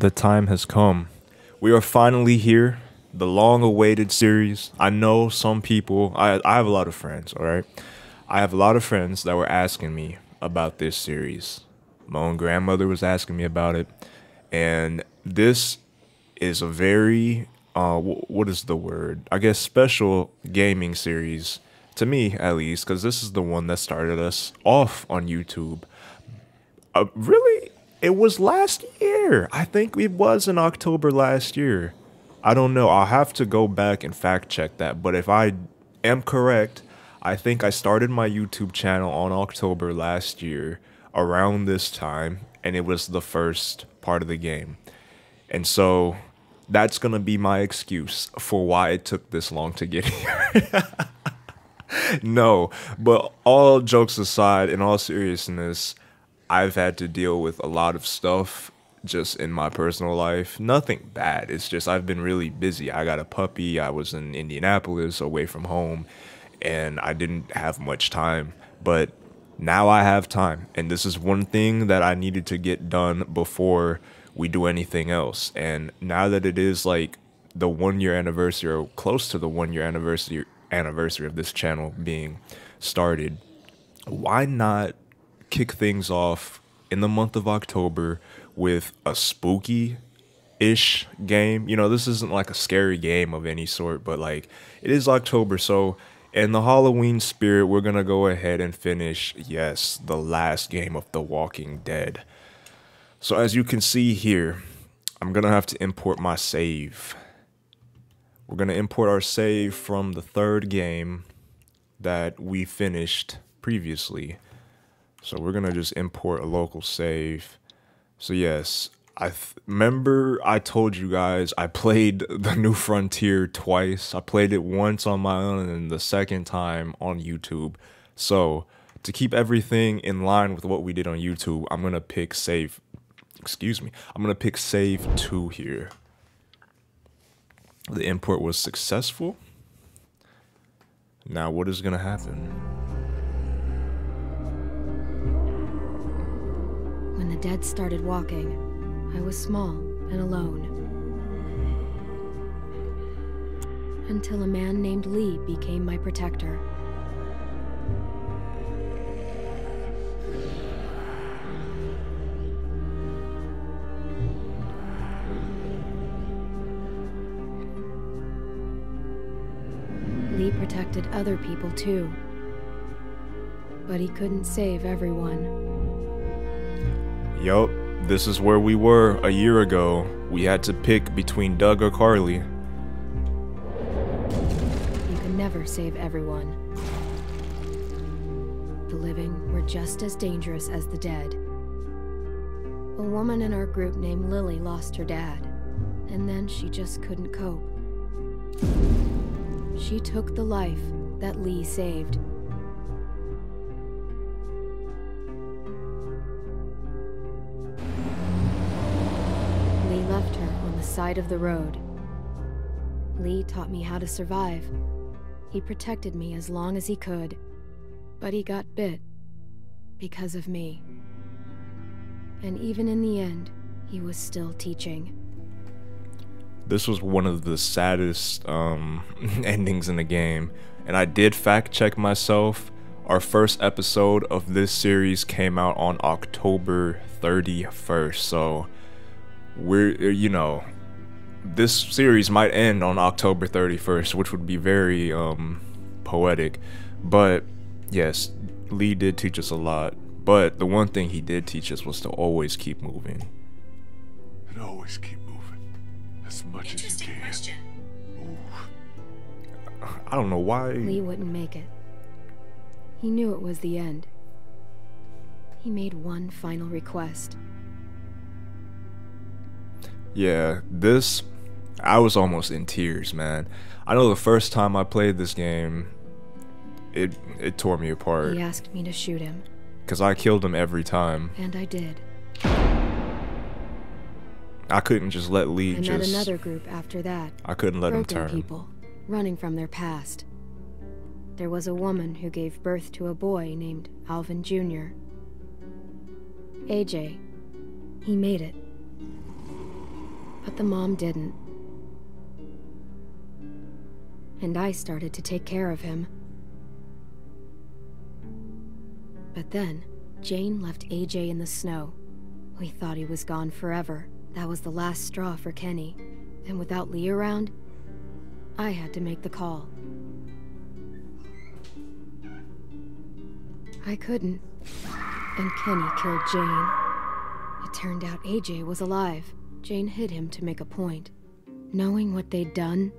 the time has come. We are finally here. The long awaited series. I know some people, I, I have a lot of friends, all right? I have a lot of friends that were asking me about this series. My own grandmother was asking me about it. And this is a very, uh, what is the word? I guess special gaming series, to me at least, because this is the one that started us off on YouTube. Uh, really? It was last year. I think it was in October last year. I don't know. I'll have to go back and fact check that. But if I am correct, I think I started my YouTube channel on October last year around this time, and it was the first part of the game. And so that's going to be my excuse for why it took this long to get here. no, but all jokes aside, in all seriousness, I've had to deal with a lot of stuff just in my personal life. Nothing bad. It's just I've been really busy. I got a puppy. I was in Indianapolis away from home and I didn't have much time. But now I have time. And this is one thing that I needed to get done before we do anything else. And now that it is like the one year anniversary or close to the one year anniversary anniversary of this channel being started, why not kick things off in the month of October with a spooky ish game. You know, this isn't like a scary game of any sort, but like it is October, so in the Halloween spirit, we're gonna go ahead and finish, yes, the last game of The Walking Dead. So as you can see here, I'm gonna have to import my save. We're gonna import our save from the third game that we finished previously. So we're gonna just import a local save. So yes, I remember I told you guys I played the New Frontier twice. I played it once on my own and the second time on YouTube. So to keep everything in line with what we did on YouTube, I'm gonna pick save. Excuse me. I'm gonna pick save two here. The import was successful. Now what is gonna happen? When the dead started walking, I was small and alone. Until a man named Lee became my protector. Lee protected other people too. But he couldn't save everyone. Yup, this is where we were a year ago. We had to pick between Doug or Carly. You can never save everyone. The living were just as dangerous as the dead. A woman in our group named Lily lost her dad, and then she just couldn't cope. She took the life that Lee saved. Side of the road. Lee taught me how to survive. He protected me as long as he could. But he got bit. Because of me. And even in the end, he was still teaching. This was one of the saddest um, endings in the game. And I did fact check myself. Our first episode of this series came out on October 31st. So we're, you know, this series might end on October 31st, which would be very um, poetic. But yes, Lee did teach us a lot. But the one thing he did teach us was to always keep moving. And always keep moving. As much as you can. Question. I don't know why. Lee wouldn't make it. He knew it was the end. He made one final request. Yeah, this I was almost in tears, man. I know the first time I played this game, it it tore me apart. He asked me to shoot him. Cause I killed him every time. And I did. I couldn't just let Lee I just. I met another group after that. I couldn't let him turn. people, running from their past. There was a woman who gave birth to a boy named Alvin Jr. AJ. He made it. But the mom didn't. And I started to take care of him. But then, Jane left AJ in the snow. We thought he was gone forever. That was the last straw for Kenny. And without Lee around, I had to make the call. I couldn't. And Kenny killed Jane. It turned out AJ was alive. Jane hid him to make a point. Knowing what they'd done,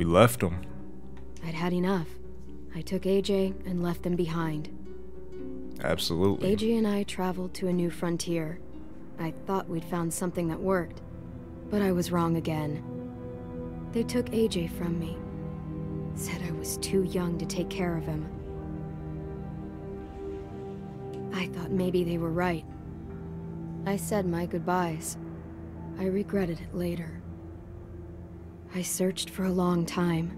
We left them. I'd had enough. I took AJ and left them behind. Absolutely. AJ and I traveled to a new frontier. I thought we'd found something that worked, but I was wrong again. They took AJ from me. Said I was too young to take care of him. I thought maybe they were right. I said my goodbyes. I regretted it later. I searched for a long time.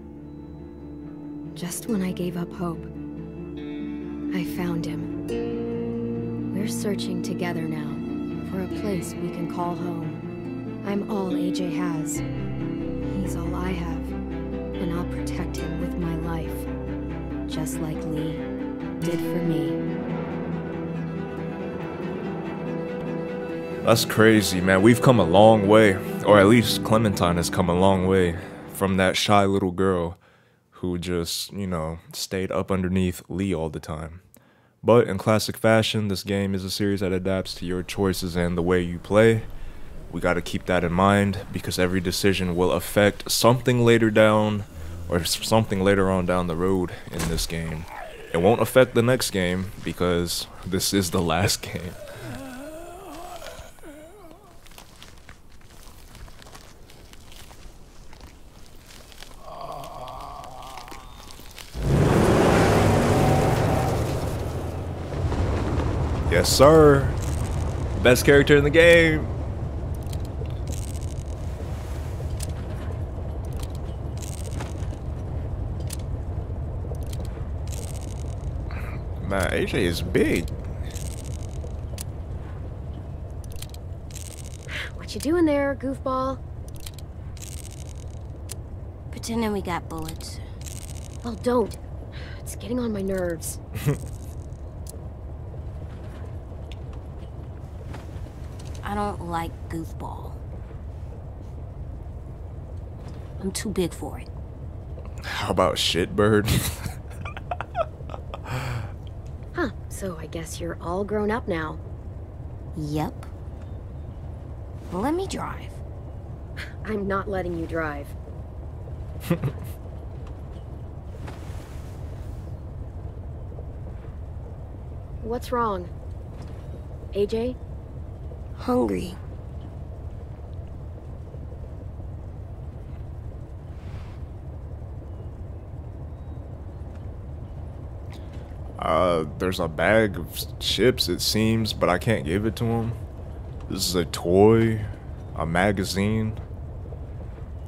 Just when I gave up hope, I found him. We're searching together now for a place we can call home. I'm all AJ has. He's all I have, and I'll protect him with my life, just like Lee did for me. That's crazy, man. We've come a long way, or at least Clementine has come a long way from that shy little girl who just, you know, stayed up underneath Lee all the time. But in classic fashion, this game is a series that adapts to your choices and the way you play. We got to keep that in mind because every decision will affect something later down or something later on down the road in this game. It won't affect the next game because this is the last game. Yes, sir. Best character in the game. Man, AJ is big. What you doing there, goofball? Pretending we got bullets. Well, don't. It's getting on my nerves. I don't like goofball. I'm too big for it. How about shitbird? Huh, so I guess you're all grown up now. Yep. Let me drive. I'm not letting you drive. What's wrong? AJ? Hungry. Uh, there's a bag of chips, it seems, but I can't give it to him. This is a toy, a magazine.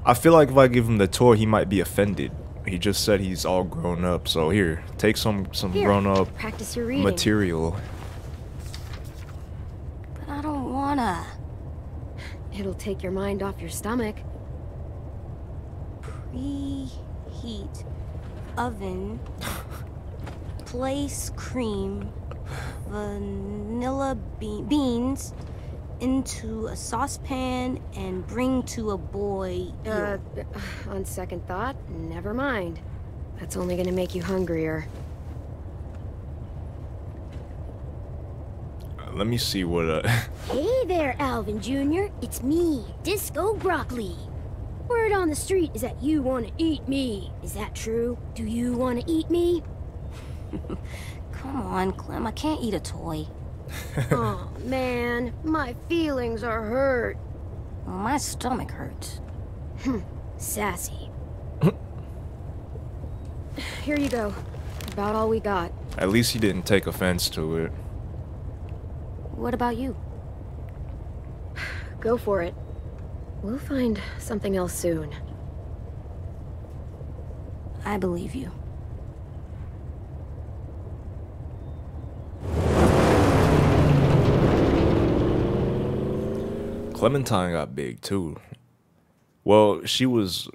I feel like if I give him the toy, he might be offended. He just said he's all grown up, so here, take some some Here, grown up Practice your reading. material. But I don't wanna. It'll take your mind off your stomach. Preheat oven. Place cream, vanilla be- beans into a saucepan and bring to a boil. Uh, on second thought, never mind. That's only gonna make you hungrier. Let me see what uh Hey there, Alvin Jr. It's me, Disco Broccoli. Word on the street is that you want to eat me. Is that true? Do you want to eat me? Come on, Clem. I can't eat a toy. oh man, my feelings are hurt. My stomach hurts. Sassy. Here you go. About all we got. at least he didn't take offense to it. What about you? Go for it. We'll find something else soon. I believe you. Clementine got big too. Well, she was,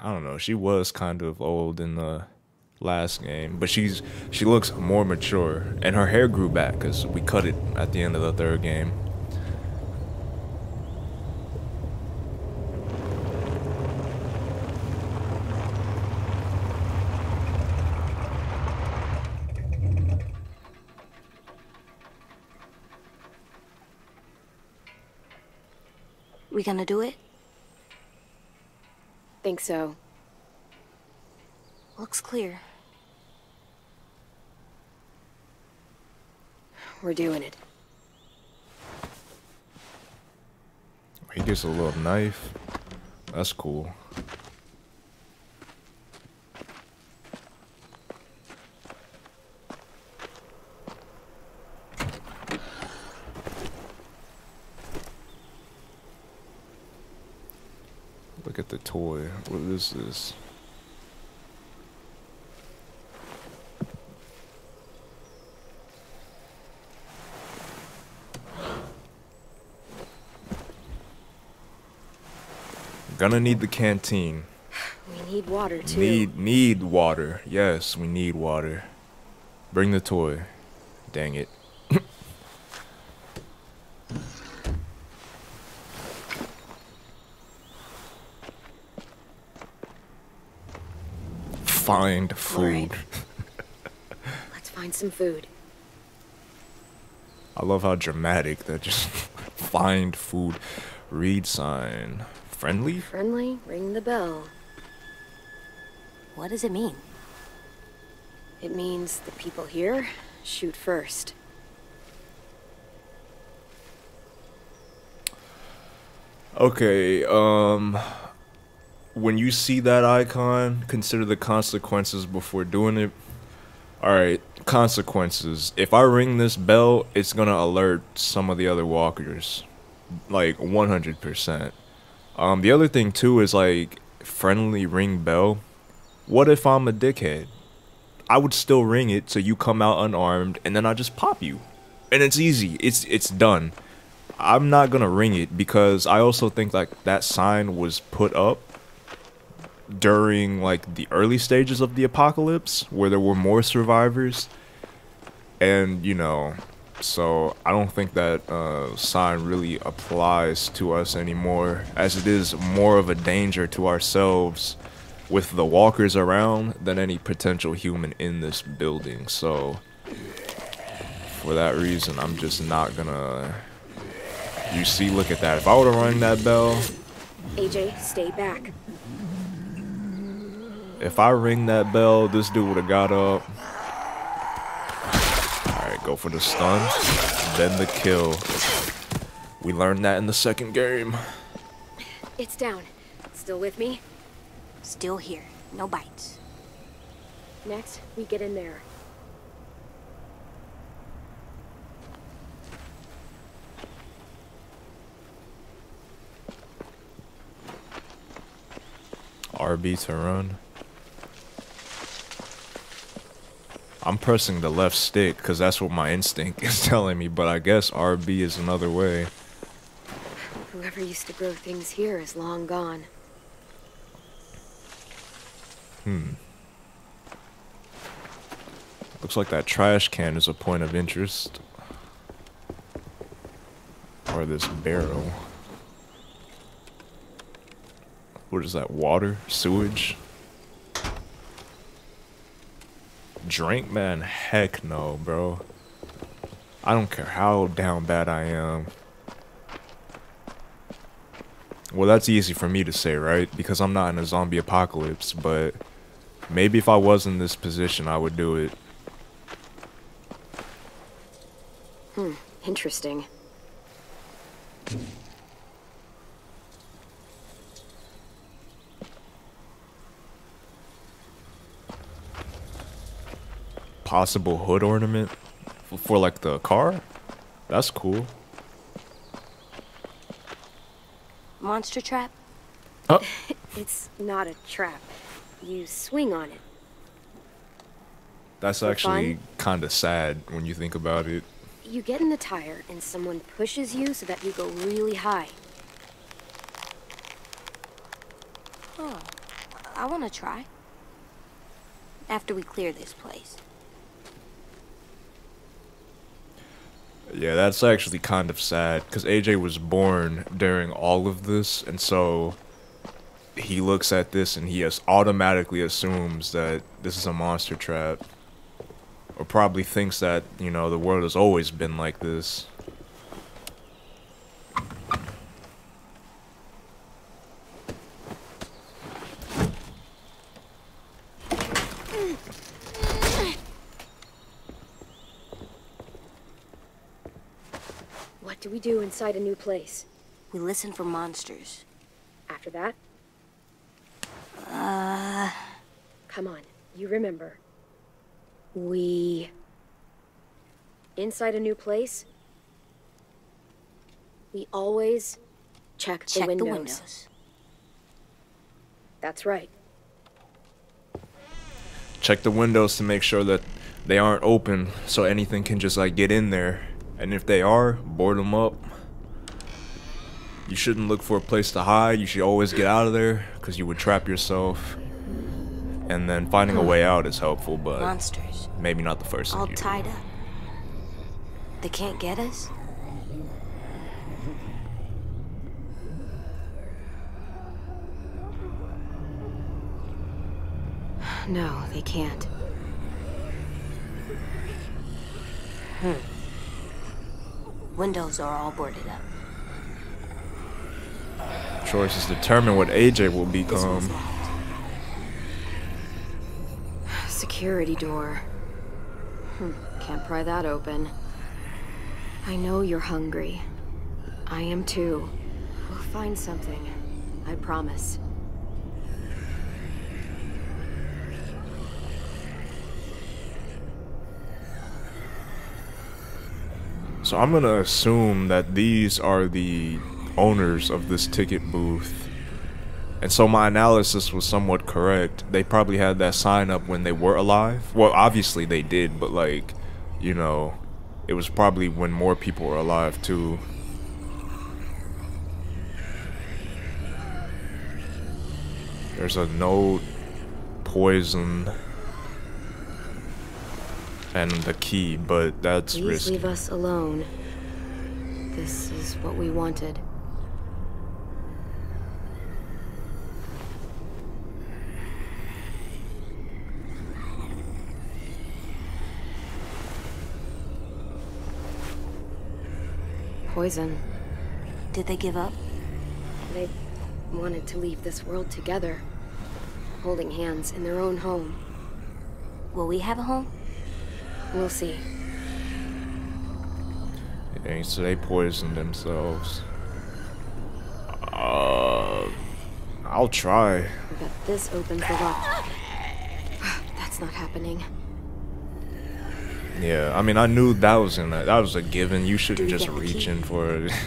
I don't know, she was kind of old in the last game, but she's she looks more mature, and her hair grew back because we cut it at the end of the third game. We gonna do it? Think so. Looks clear. We're doing it. He gets a little knife. That's cool. Look at the toy. What is this? Gonna need the canteen. We need water, too. Need need water. Yes, we need water. Bring the toy. Dang it. Find food. Alright. Let's find some food. I love how dramatic that just find food. Read sign. Friendly? Friendly, ring the bell. What does it mean? It means the people here shoot first. Okay, um when you see that icon, consider the consequences before doing it. Alright, consequences. If I ring this bell, it's gonna alert some of the other walkers. Like 100%. Um, the other thing too is like friendly ring bell. What if I'm a dickhead? I would still ring it so you come out unarmed and then I just pop you. And it's easy. It's it's done. I'm not gonna ring it because I also think like that sign was put up during like the early stages of the apocalypse where there were more survivors and you know so i don't think that uh, sign really applies to us anymore as it is more of a danger to ourselves with the walkers around than any potential human in this building so for that reason i'm just not gonna you see look at that if i were to rung that bell AJ, stay back. If I ring that bell, this dude would have got up. Go for the stun. Then the kill. We learned that in the second game. It's down. Still with me? Still here. No bites. Next, we get in there. RB to run. I'm pressing the left stick because that's what my instinct is telling me, but I guess RB is another way. Whoever used to grow things here is long gone. Hmm. Looks like that trash can is a point of interest. Or this barrel. What is that? Water? Sewage? Drink, man? Heck no, bro. I don't care how down bad I am. Well, that's easy for me to say, right? Because I'm not in a zombie apocalypse, but maybe if I was in this position, I would do it. Hmm, interesting. possible hood ornament for like the car. That's cool. Monster trap? Oh. it's not a trap. You swing on it. That's for actually kind of sad when you think about it. You get in the tire and someone pushes you so that you go really high. Oh, I want to try. After we clear this place. Yeah, that's actually kind of sad because AJ was born during all of this, and so he looks at this and he as automatically assumes that this is a monster trap, or probably thinks that you know the world has always been like this. What do we do inside a new place? We listen for monsters. After that? Uh, Come on, you remember. We. Inside a new place? We always check, check the, windows. the windows. That's right. Check the windows to make sure that they aren't open, so anything can just like get in there. And if they are, board them up. You shouldn't look for a place to hide. You should always get out of there because you would trap yourself. And then finding a way out is helpful, but Monsters. maybe not the first thing All do. tied up. They can't get us? No, they can't. Hmm. Windows are all boarded up. Choices determine what AJ will become. Security door. Hmm, can't pry that open. I know you're hungry. I am too. We'll find something. I promise. So I'm gonna assume that these are the owners of this ticket booth. And so my analysis was somewhat correct. They probably had that sign up when they were alive. Well, obviously they did, but like, you know, it was probably when more people were alive too. There's a note, poison, and the key, but that's Please risky. leave us alone. This is what we wanted. Poison. Did they give up? They wanted to leave this world together, holding hands in their own home. Will we have a home? We'll see. Dang, so they poisoned themselves. Uh, I'll try. I bet this opens the lock. That's not happening. Yeah, I mean, I knew that was in that. That was a given. You shouldn't just reach in for it.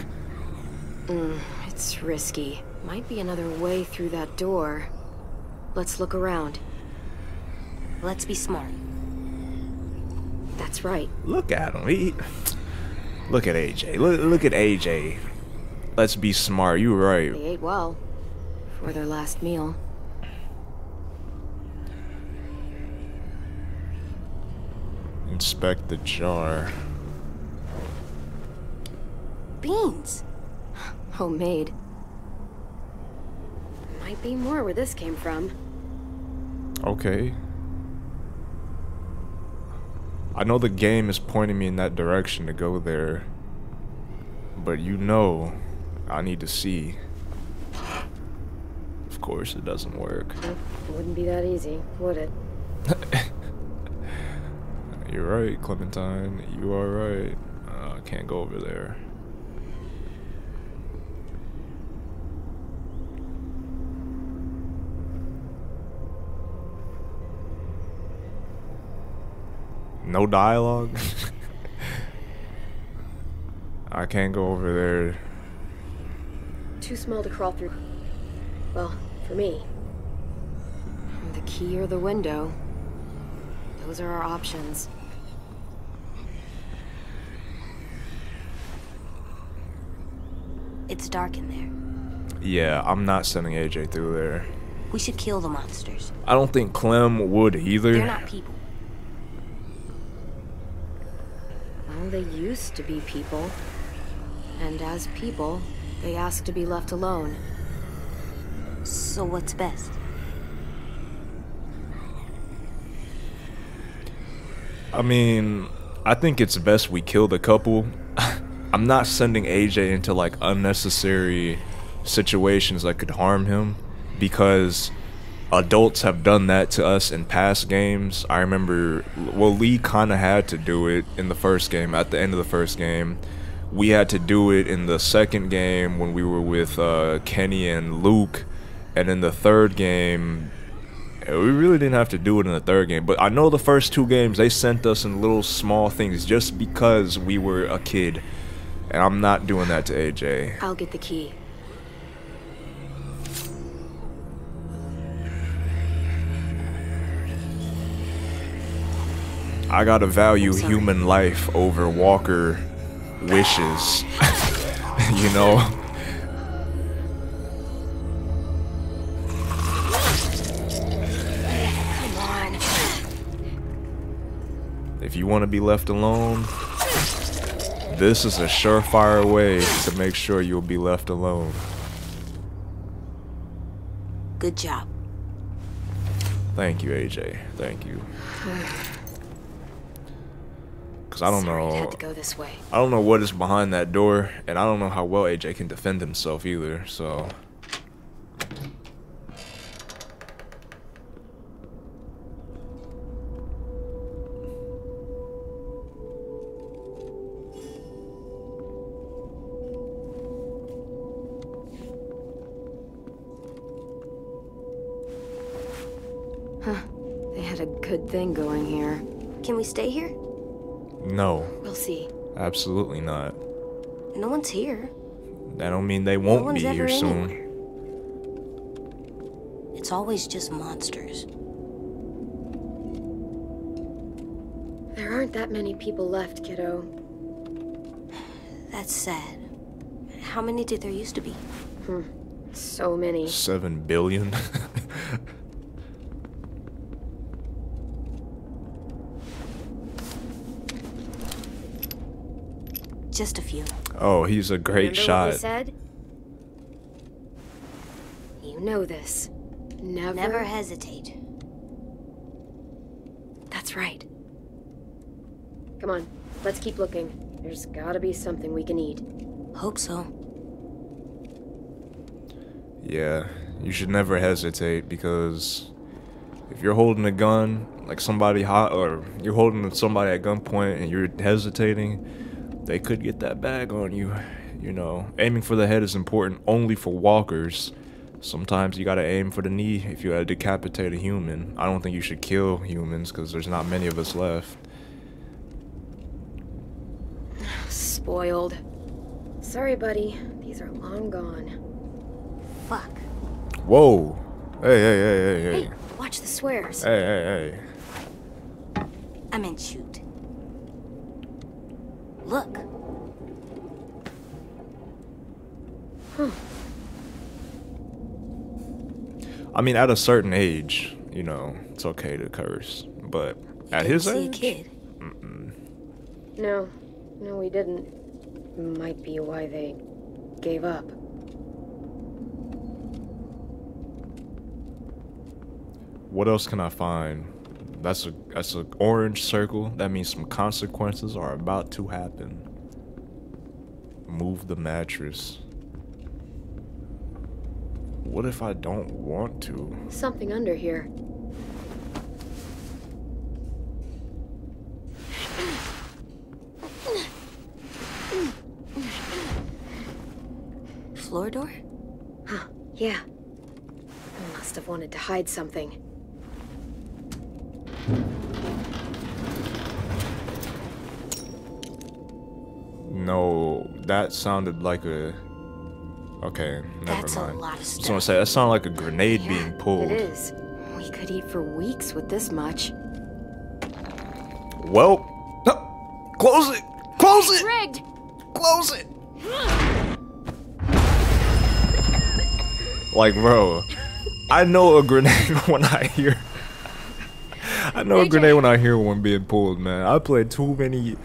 Mm, it's risky. Might be another way through that door. Let's look around. Let's be smart. That's right. look at him. He, look at AJ. Look, look at AJ. Let's be smart. You were right. They ate well for their last meal. Inspect the jar. Beans! Homemade. Might be more where this came from. Okay. I know the game is pointing me in that direction to go there. But you know, I need to see. Of course, it doesn't work. It wouldn't be that easy, would it? You're right, Clementine. You are right. Uh, I can't go over there. No dialogue? I can't go over there. Too small to crawl through. Well, for me. The key or the window. Those are our options. It's dark in there. Yeah, I'm not sending AJ through there. We should kill the monsters. I don't think Clem would either. They're not people. Well, they used to be people. And as people, they ask to be left alone. So what's best? I mean, I think it's best we kill the couple. I'm not sending AJ into like unnecessary situations that could harm him because adults have done that to us in past games. I remember, well, Lee kind of had to do it in the first game, at the end of the first game. We had to do it in the second game when we were with uh, Kenny and Luke. And in the third game, we really didn't have to do it in the third game. But I know the first two games, they sent us in little small things just because we were a kid. And I'm not doing that to AJ. I'll get the key. I gotta value human life over Walker wishes. you know? You want to be left alone, this is a surefire way to make sure you'll be left alone. Good job. Thank you, AJ. Thank you. Cause I don't Sorry know. had to go this way. I don't know what is behind that door, and I don't know how well AJ can defend himself either. So. Absolutely not. No one's here. That don't mean they won't one's be here ever soon. anywhere. It's always just monsters. There aren't that many people left, kiddo. That's sad. How many did there used to be? Hmm. So many. Seven billion. Just a few. oh, he's a great Remember What we shot. said? You know this. Never. Never hesitate. That's right. Come on, let's keep looking. There's gotta be something we can eat. Hope so. Yeah, you should never hesitate because if you're holding a gun, like somebody hot, or you're holding somebody at gunpoint and you're hesitating, they could get that bag on you. You know, aiming for the head is important only for walkers. Sometimes you gotta aim for the knee if you decapitate a human. I don't think you should kill humans because there's not many of us left. Spoiled. Sorry, buddy. These are long gone. Fuck. Whoa! Hey, hey, hey, hey, hey. Hey, watch the swears. Hey, hey, hey. I meant shoot. Look. I mean, at a certain age, you know, it's okay to curse. But at his See a age, kid. No, no, we didn't. Might be why they gave up. what else can I find? That's a that's an orange circle. That means some consequences are about to happen. Move the mattress. What if I don't want to? Something under here. Floor door? Huh, Yeah. I must have wanted to hide something. No, that sounded like a. Okay, never That's a mind. lot of I was gonna say that sounded like a grenade being pulled. is. We could eat for weeks with this much. Well, no. close it, close it, Rigged! close it. Like, bro, I know a grenade when I hear. I know a grenade when I hear one being pulled, man. I played too many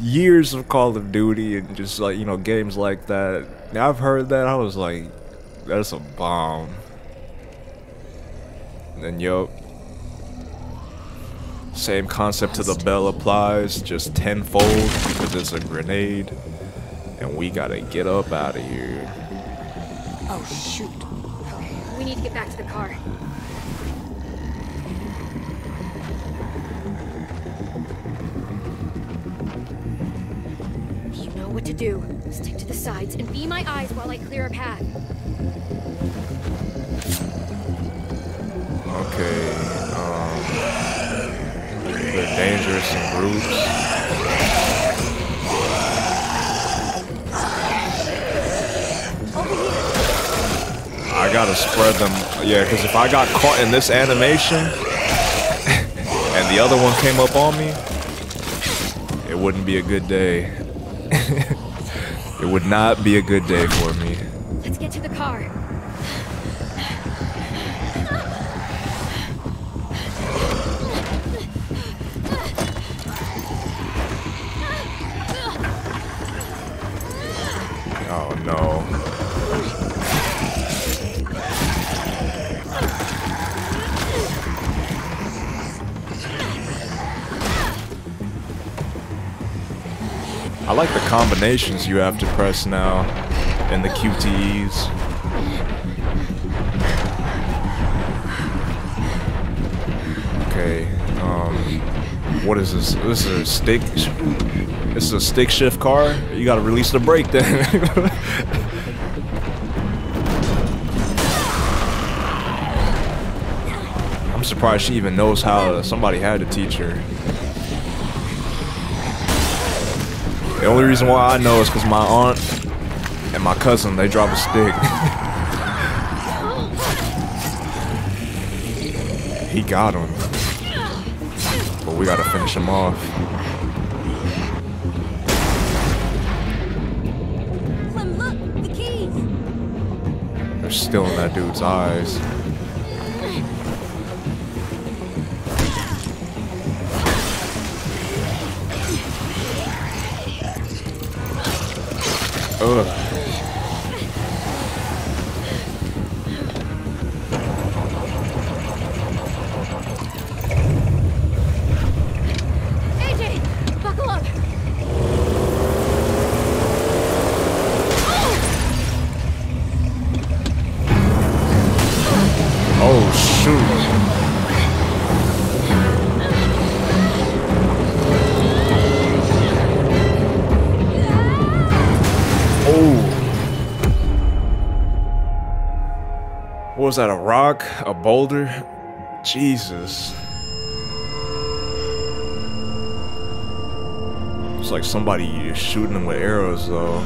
years of Call of Duty and just like you know games like that. I've heard that. I was like, that's a bomb. And yup. Same concept to the bell applies, just tenfold because it's a grenade. And we gotta get up out of here. Oh, shoot. We need to get back to the car. You know what to do. Stick to the sides and be my eyes while I clear a path. Okay, um, they're dangerous in groups. I gotta spread them, yeah, because if I got caught in this animation and the other one came up on me, it wouldn't be a good day. would not be a good day for me. Let's get to the car. Like the combinations you have to press now and the QTEs. Okay, um, what is this? This is a stick. This is a stick shift car. You gotta release the brake then. I'm surprised she even knows how. Somebody had to teach her. The only reason why I know is because my aunt and my cousin they drop a stick. he got him, but we gotta finish him off. Clem, look! The! They're still in that dude's eyes. Ugh. Oh shoot. Was that? A rock? A boulder? Jesus. It's like somebody is shooting them with arrows, though.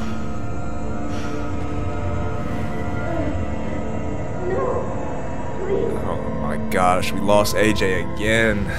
Oh my gosh, we lost AJ again.